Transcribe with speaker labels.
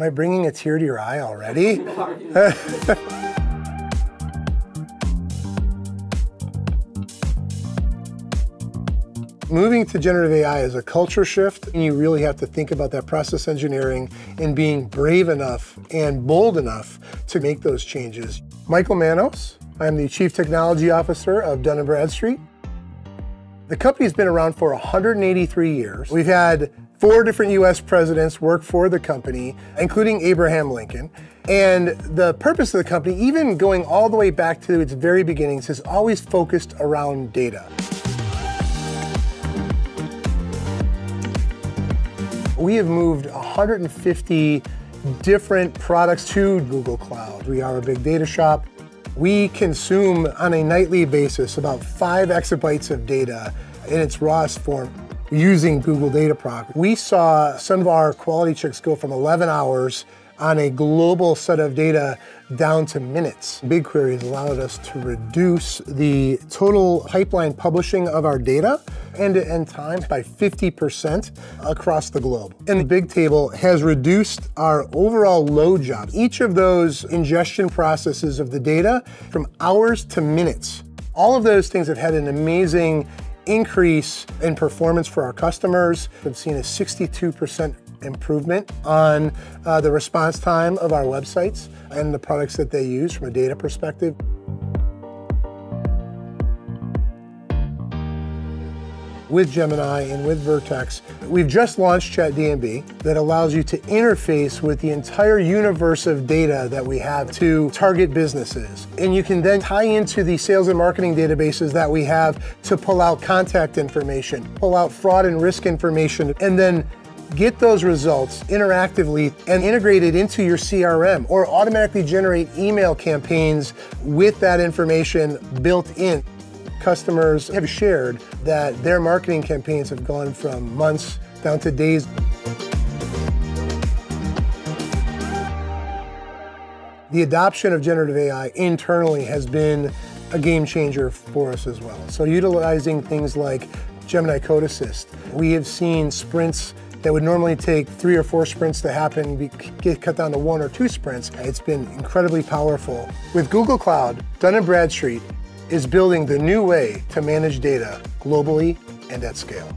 Speaker 1: Am I bringing a tear to your eye already? Moving to generative AI is a culture shift, and you really have to think about that process engineering and being brave enough and bold enough to make those changes. Michael Manos, I'm the Chief Technology Officer of Dun & Bradstreet. The company's been around for 183 years. We've had four different US presidents work for the company, including Abraham Lincoln. And the purpose of the company, even going all the way back to its very beginnings, has always focused around data. We have moved 150 different products to Google Cloud. We are a big data shop. We consume on a nightly basis about five exabytes of data in its rawest form using Google Dataproc. We saw some of our quality checks go from 11 hours on a global set of data down to minutes. BigQuery has allowed us to reduce the total pipeline publishing of our data end-to-end time by 50% across the globe. And Bigtable has reduced our overall load job. Each of those ingestion processes of the data from hours to minutes. All of those things have had an amazing increase in performance for our customers. We've seen a 62% improvement on uh, the response time of our websites and the products that they use from a data perspective. with Gemini and with Vertex. We've just launched Chat D&B that allows you to interface with the entire universe of data that we have to target businesses. And you can then tie into the sales and marketing databases that we have to pull out contact information, pull out fraud and risk information, and then get those results interactively and integrated into your CRM or automatically generate email campaigns with that information built in customers have shared that their marketing campaigns have gone from months down to days. The adoption of generative AI internally has been a game changer for us as well. So utilizing things like Gemini Code Assist, we have seen sprints that would normally take three or four sprints to happen get cut down to one or two sprints. It's been incredibly powerful. With Google Cloud, Dun & Bradstreet is building the new way to manage data globally and at scale.